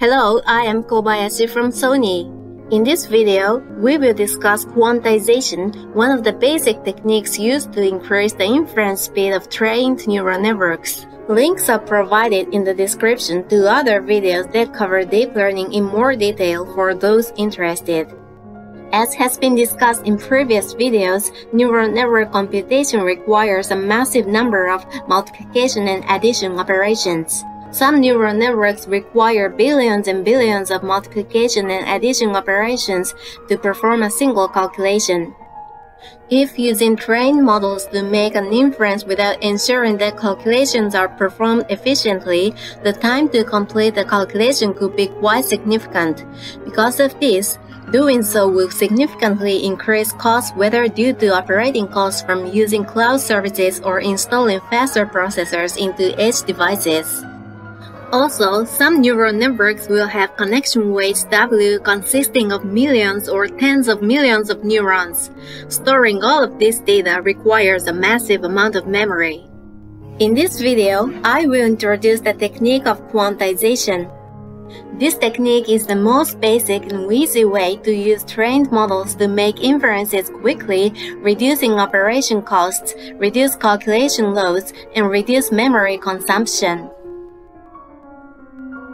Hello, I am Kobayashi from Sony. In this video, we will discuss quantization, one of the basic techniques used to increase the inference speed of trained neural networks. Links are provided in the description to other videos that cover deep learning in more detail for those interested. As has been discussed in previous videos, neural network computation requires a massive number of multiplication and addition operations. Some neural networks require billions and billions of multiplication and addition operations to perform a single calculation. If using trained models to make an inference without ensuring that calculations are performed efficiently, the time to complete the calculation could be quite significant. Because of this, doing so will significantly increase costs whether due to operating costs from using cloud services or installing faster processors into edge devices. Also, some neural networks will have connection weights W consisting of millions or tens of millions of neurons. Storing all of this data requires a massive amount of memory. In this video, I will introduce the technique of quantization. This technique is the most basic and easy way to use trained models to make inferences quickly, reducing operation costs, reduce calculation loads, and reduce memory consumption.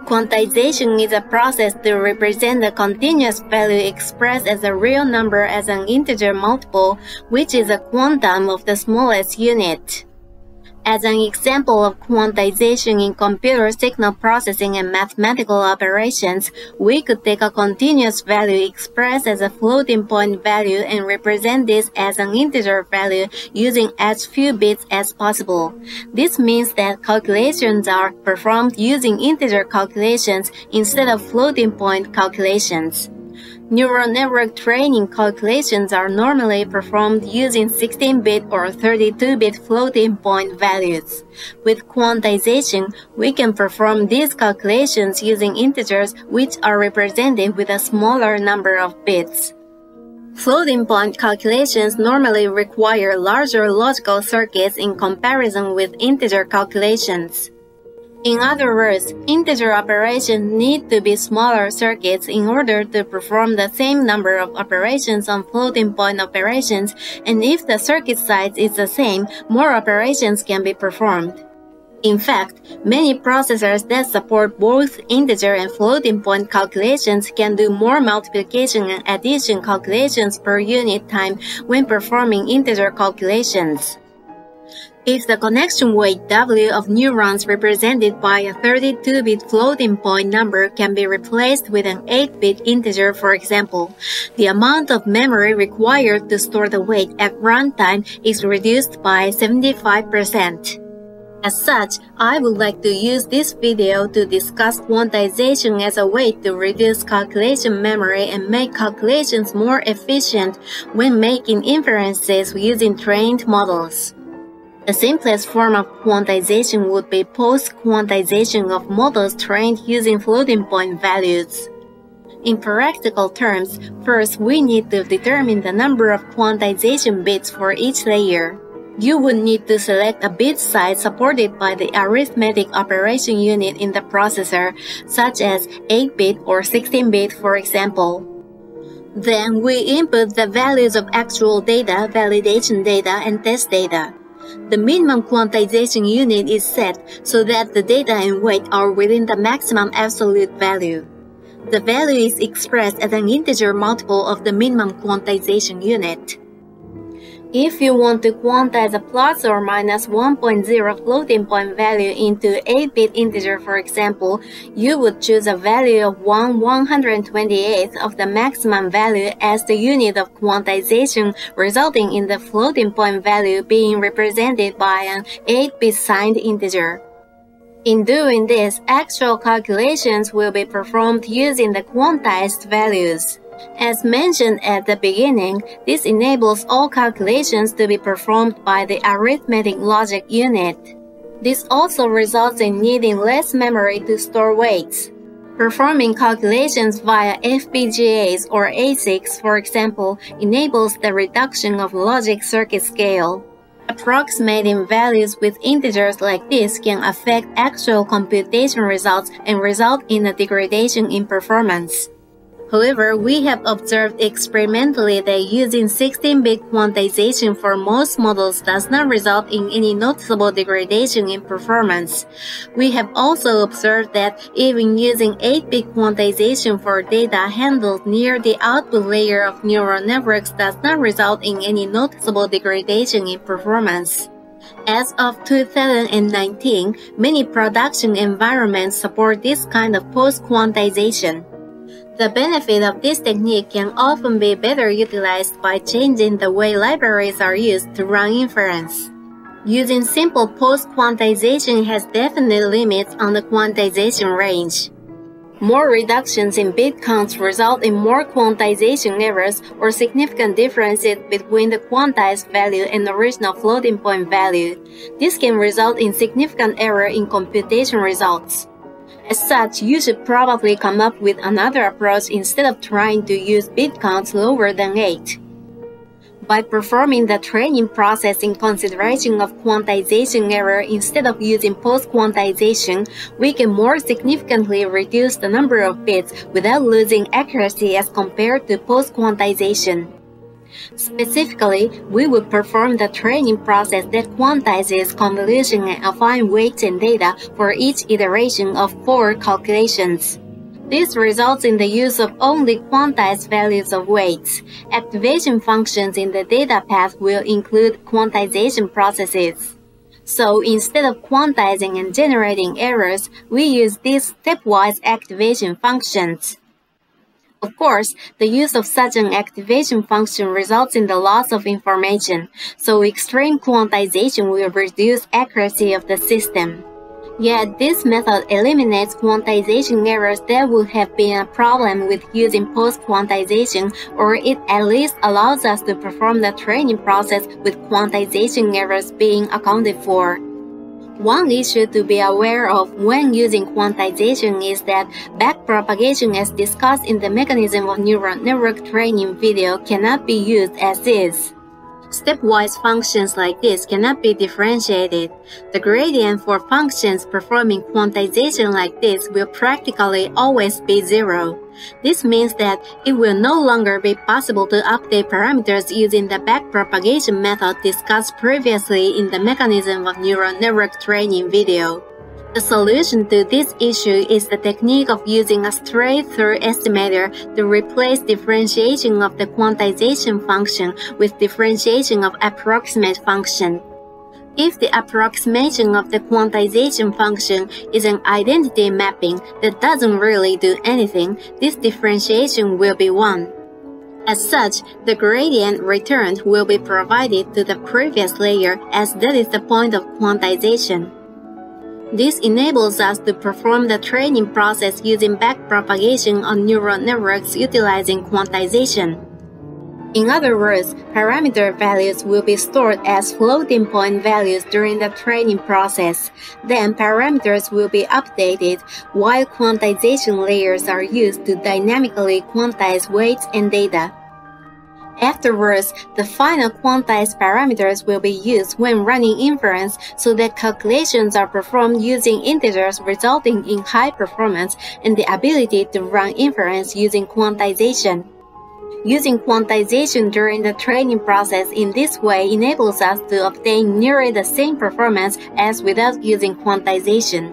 Quantization is a process to represent a continuous value expressed as a real number as an integer multiple, which is a quantum of the smallest unit. As an example of quantization in computer signal processing and mathematical operations, we could take a continuous value expressed as a floating point value and represent this as an integer value using as few bits as possible. This means that calculations are performed using integer calculations instead of floating point calculations. Neural network training calculations are normally performed using 16-bit or 32-bit floating point values. With quantization, we can perform these calculations using integers which are represented with a smaller number of bits. Floating point calculations normally require larger logical circuits in comparison with integer calculations. In other words, integer operations need to be smaller circuits in order to perform the same number of operations on floating point operations, and if the circuit size is the same, more operations can be performed. In fact, many processors that support both integer and floating point calculations can do more multiplication and addition calculations per unit time when performing integer calculations. If the connection weight W of neurons represented by a 32-bit floating point number can be replaced with an 8-bit integer, for example, the amount of memory required to store the weight at runtime is reduced by 75%. As such, I would like to use this video to discuss quantization as a way to reduce calculation memory and make calculations more efficient when making inferences using trained models. The simplest form of quantization would be post-quantization of models trained using floating point values. In practical terms, first we need to determine the number of quantization bits for each layer. You would need to select a bit size supported by the arithmetic operation unit in the processor, such as 8-bit or 16-bit for example. Then we input the values of actual data, validation data, and test data. The minimum quantization unit is set so that the data and weight are within the maximum absolute value. The value is expressed as an integer multiple of the minimum quantization unit. If you want to quantize a plus or minus 1.0 floating point value into 8-bit integer for example, you would choose a value of 1 128th of the maximum value as the unit of quantization resulting in the floating point value being represented by an 8-bit signed integer. In doing this, actual calculations will be performed using the quantized values. As mentioned at the beginning, this enables all calculations to be performed by the arithmetic logic unit. This also results in needing less memory to store weights. Performing calculations via FPGAs or ASICs, for example, enables the reduction of logic circuit scale. Approximating values with integers like this can affect actual computation results and result in a degradation in performance. However, we have observed experimentally that using 16-bit quantization for most models does not result in any noticeable degradation in performance. We have also observed that even using 8-bit quantization for data handled near the output layer of neural networks does not result in any noticeable degradation in performance. As of 2019, many production environments support this kind of post-quantization. The benefit of this technique can often be better utilized by changing the way libraries are used to run inference. Using simple post-quantization has definite limits on the quantization range. More reductions in bit counts result in more quantization errors or significant differences between the quantized value and the original floating point value. This can result in significant error in computation results. As such, you should probably come up with another approach instead of trying to use bit counts lower than 8. By performing the training process in consideration of quantization error instead of using post-quantization, we can more significantly reduce the number of bits without losing accuracy as compared to post-quantization. Specifically, we would perform the training process that quantizes convolution and affine weights and data for each iteration of forward calculations. This results in the use of only quantized values of weights. Activation functions in the data path will include quantization processes. So instead of quantizing and generating errors, we use these stepwise activation functions. Of course, the use of such an activation function results in the loss of information, so extreme quantization will reduce accuracy of the system. Yet this method eliminates quantization errors that would have been a problem with using post-quantization or it at least allows us to perform the training process with quantization errors being accounted for. One issue to be aware of when using quantization is that backpropagation as discussed in the mechanism of neural network training video cannot be used as is. Stepwise functions like this cannot be differentiated. The gradient for functions performing quantization like this will practically always be zero. This means that it will no longer be possible to update parameters using the backpropagation method discussed previously in the mechanism of neural network training video. The solution to this issue is the technique of using a straight-through estimator to replace differentiation of the quantization function with differentiation of approximate function. If the approximation of the quantization function is an identity mapping that doesn't really do anything, this differentiation will be 1. As such, the gradient returned will be provided to the previous layer as that is the point of quantization. This enables us to perform the training process using backpropagation on neural networks utilizing quantization. In other words, parameter values will be stored as floating point values during the training process. Then parameters will be updated while quantization layers are used to dynamically quantize weights and data. Afterwards, the final quantized parameters will be used when running inference so that calculations are performed using integers resulting in high performance and the ability to run inference using quantization. Using quantization during the training process in this way enables us to obtain nearly the same performance as without using quantization.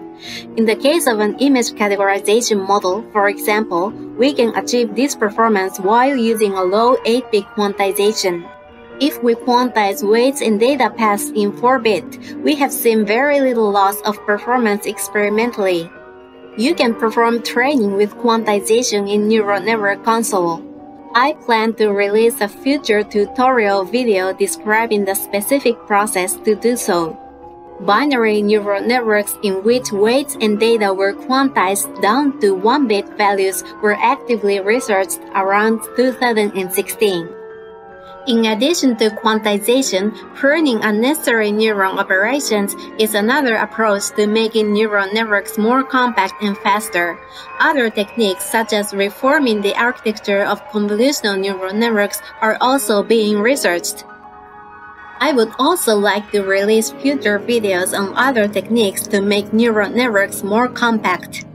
In the case of an image categorization model, for example, we can achieve this performance while using a low 8-bit quantization. If we quantize weights and data paths in 4-bit, we have seen very little loss of performance experimentally. You can perform training with quantization in Neural Network Console. I plan to release a future tutorial video describing the specific process to do so. Binary neural networks in which weights and data were quantized down to 1-bit values were actively researched around 2016. In addition to quantization, pruning unnecessary neuron operations is another approach to making neural networks more compact and faster. Other techniques such as reforming the architecture of convolutional neural networks are also being researched. I would also like to release future videos on other techniques to make neural networks more compact.